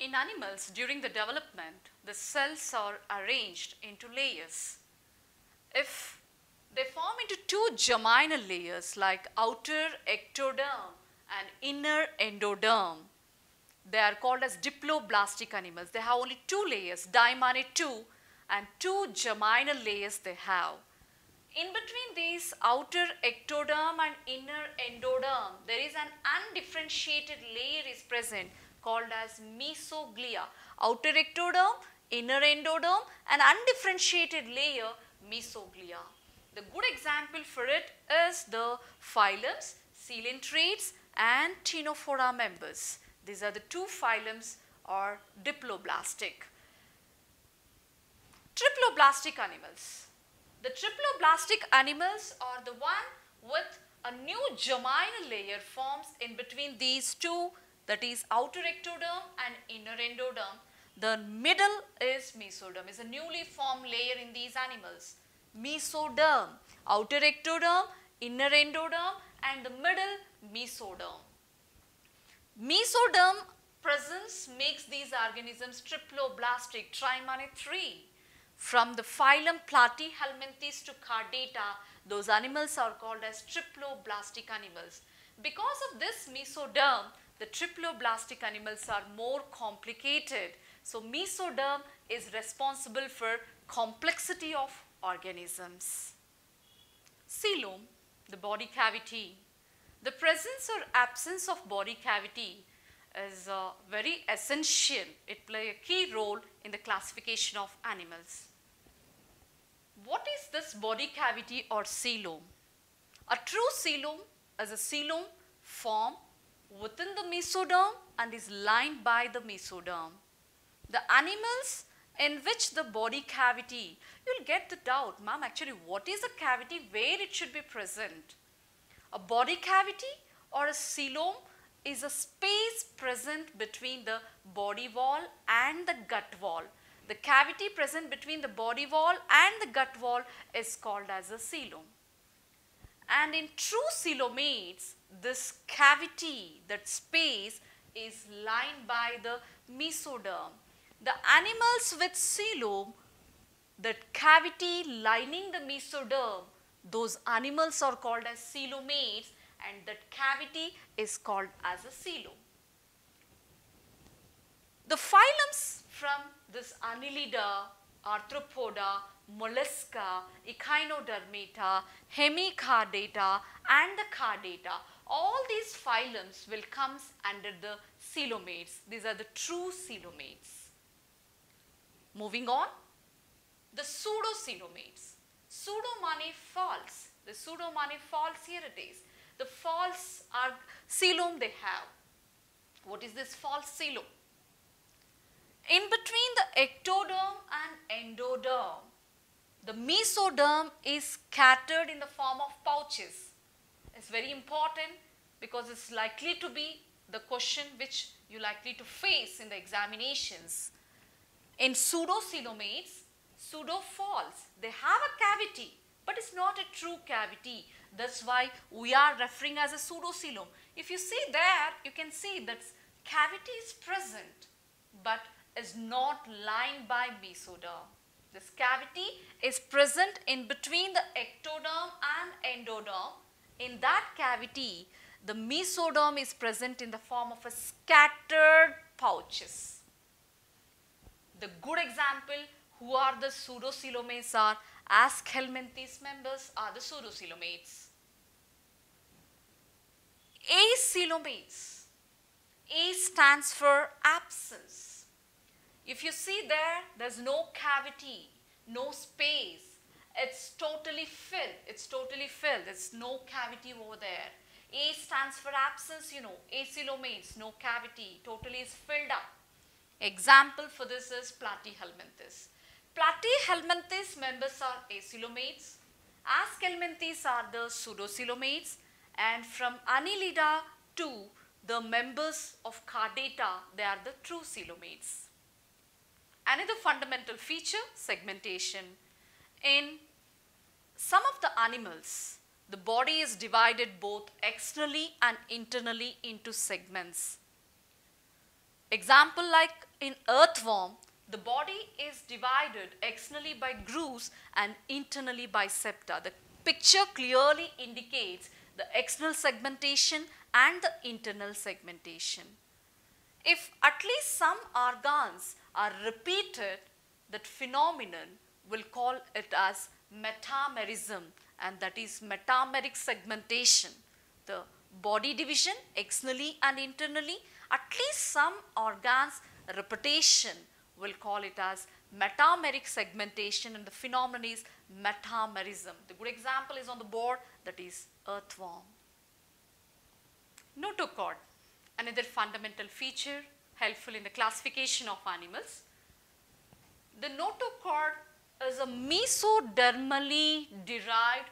In animals, during the development, the cells are arranged into layers. If they form into two germinal layers like outer ectoderm and inner endoderm, they are called as diploblastic animals. They have only two layers, dimane 2 and two germinal layers they have. In between these outer ectoderm and inner endoderm, there is an undifferentiated layer is present called as mesoglea. Outer ectoderm, inner endoderm, and undifferentiated layer mesoglea. The good example for it is the phylums, coelenterates and Ctenophora members. These are the two phylums or diploblastic. Triploblastic animals. The triploblastic animals are the one with a new germinal layer forms in between these two that is outer ectoderm and inner endoderm. The middle is mesoderm, is a newly formed layer in these animals. Mesoderm, outer ectoderm, inner endoderm and the middle mesoderm. Mesoderm presence makes these organisms triploblastic, trimane 3. From the phylum Platyhelminthes to Chordata, those animals are called as triploblastic animals. Because of this mesoderm, the triploblastic animals are more complicated. So, mesoderm is responsible for complexity of organisms. Coelom, the body cavity. The presence or absence of body cavity is uh, very essential. It plays a key role in the classification of animals. What is this body cavity or coelom? A true coelom is a coelom formed within the mesoderm and is lined by the mesoderm. The animals in which the body cavity, you will get the doubt, ma'am actually what is a cavity, where it should be present? A body cavity or a coelom is a space present between the body wall and the gut wall. The cavity present between the body wall and the gut wall is called as a coelom. And in true coelomates, this cavity, that space is lined by the mesoderm. The animals with coelom, that cavity lining the mesoderm, those animals are called as coelomates and that cavity is called as a coelom. The phylums from this Annelida, Arthropoda, Mollusca, Echinodermata, Hemichordata and the Chordata, all these phylums will come under the coelomates. These are the true coelomates. Moving on, the pseudocoelomates. Pseudomane false. The pseudomane false here it is. The false are coelom they have. What is this false coelom? In between the ectoderm and endoderm, the mesoderm is scattered in the form of pouches. It's very important because it's likely to be the question which you likely to face in the examinations. In pseudocoelomates, pseudo false, they have a cavity but it's not a true cavity. That's why we are referring as a pseudocoelom. If you see there, you can see that cavity is present but is not lined by mesoderm. This cavity is present in between the ectoderm and endoderm. In that cavity, the mesoderm is present in the form of a scattered pouches. The good example who are the pseudocoelomates are Aschelminthes members are the pseudocoelomates. Acoelomates. A stands for absence. If you see there, there's no cavity, no space. It's totally filled. It's totally filled. There's no cavity over there. A stands for absence, you know, acoelomates, no cavity, totally is filled up. Example for this is Platyhelminthes. Platyhelminthes members are acoelomates. Aschelminthes are the pseudocoelomates and from Annelida to the members of Chordata, they are the true coelomates. Another fundamental feature, segmentation. In some of the animals, the body is divided both externally and internally into segments. Example like in earthworm, the body is divided externally by grooves and internally by septa. The picture clearly indicates the external segmentation and the internal segmentation. If at least some organs are repeated, that phenomenon will call it as metamerism and that is metameric segmentation. The body division externally and internally, at least some organs repetition will call it as metameric segmentation and the phenomenon is metamerism. The good example is on the board that is earthworm. Notochord, another fundamental feature helpful in the classification of animals. The notochord is a mesodermally derived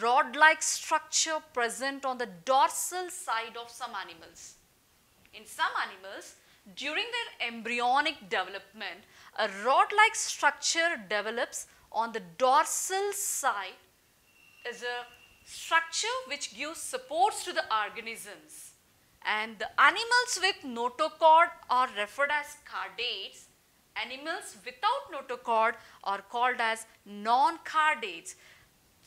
rod-like structure present on the dorsal side of some animals. In some animals, during their embryonic development, a rod-like structure develops on the dorsal side is a structure which gives supports to the organisms. And the animals with notochord are referred as chordates. Animals without notochord are called as non-chordates.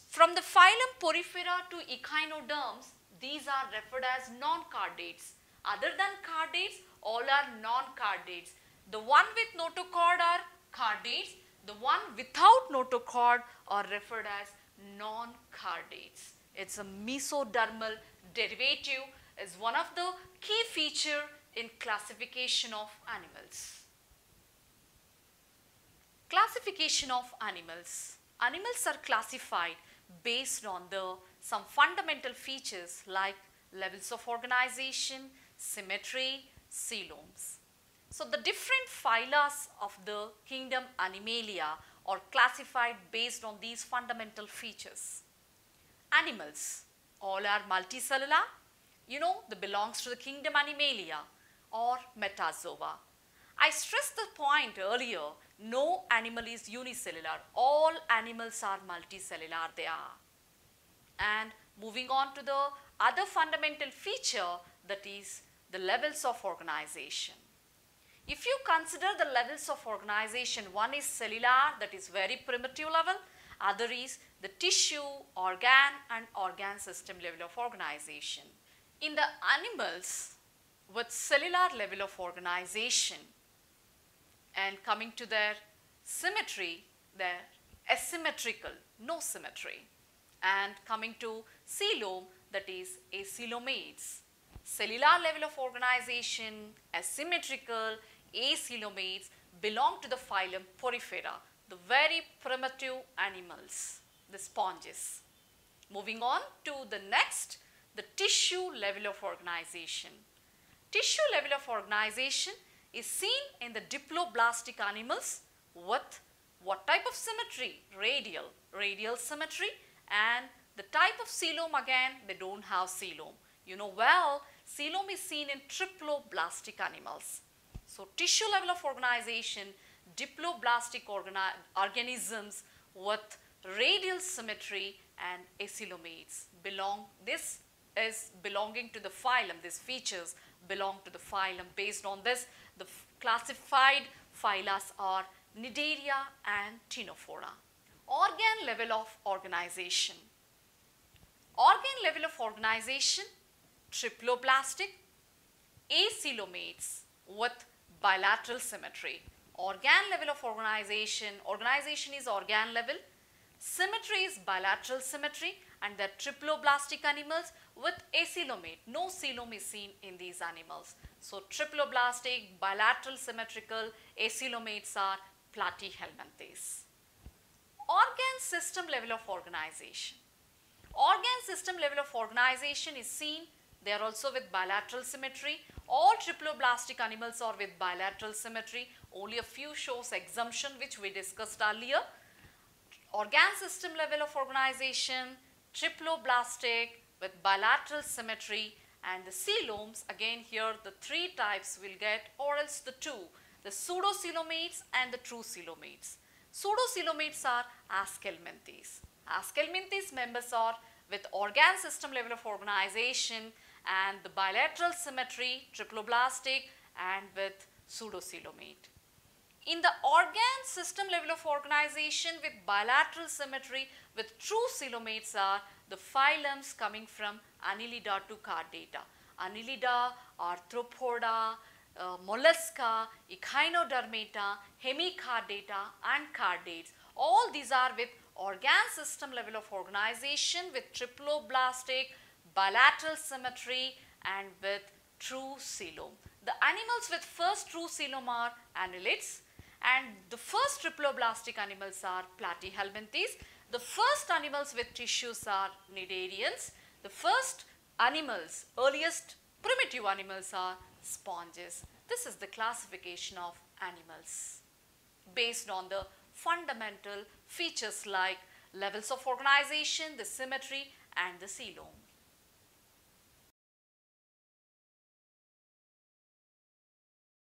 From the phylum Porifera to echinoderms, these are referred as non-chordates. Other than chordates, all are non-chordates. The one with notochord are chordates, the one without notochord are referred as non-chordates. It's a mesodermal derivative is one of the key feature in classification of animals. Classification of animals. Animals are classified based on the some fundamental features like levels of organization, symmetry, coeloms. So the different phyla of the kingdom Animalia are classified based on these fundamental features. Animals, all are multicellular, you know, that belongs to the kingdom Animalia or Metazoa. I stressed the point earlier, no animal is unicellular, all animals are multicellular, they are. And moving on to the other fundamental feature that is the levels of organization. If you consider the levels of organization, one is cellular that is very primitive level, other is the tissue, organ and organ system level of organization. In the animals with cellular level of organization and coming to their symmetry, they're asymmetrical, no symmetry. And coming to coelom, that is acoelomates cellular level of organization, asymmetrical, acoelomates belong to the phylum Porifera, the very primitive animals, the sponges. Moving on to the next, the tissue level of organization. Tissue level of organization is seen in the diploblastic animals with what type of symmetry? Radial, radial symmetry and the type of coelom again, they don't have coelom. You know well Coelom is seen in triploblastic animals. So tissue level of organization, diploblastic organisms with radial symmetry and acoelomates belong, this is belonging to the phylum, these features belong to the phylum. Based on this, the classified phyla are Cnidaria and Ctenophora. Organ level of organization. Organ level of organization triploblastic, acoelomates with bilateral symmetry. Organ level of organization, organization is organ level, symmetry is bilateral symmetry and they are triploblastic animals with acoelomate. No coelom is seen in these animals. So triploblastic, bilateral symmetrical acoelomates are platyhelminthes. Organ system level of organization. Organ system level of organization is seen they are also with bilateral symmetry. All triploblastic animals are with bilateral symmetry. Only a few shows exemption which we discussed earlier. Organ system level of organization, triploblastic with bilateral symmetry and the coeloms again here the three types will get or else the two the pseudocoelomates and the true coelomates. Pseudocoelomates are Aschelminthes. Aschelminthes members are with organ system level of organization and the bilateral symmetry, triploblastic and with pseudocoelomate. In the organ system level of organization with bilateral symmetry with true coelomates are the phylums coming from Annelida to Chordata. Annelida, Arthropoda, uh, Mollusca, Echinodermata, Hemichordata and Chordates. All these are with organ system level of organization with triploblastic, bilateral symmetry and with true coelom. The animals with first true coelom are annelids and the first triploblastic animals are platyhelminthes. The first animals with tissues are cnidarians. The first animals, earliest primitive animals are sponges. This is the classification of animals based on the fundamental features like levels of organization, the symmetry and the coelom.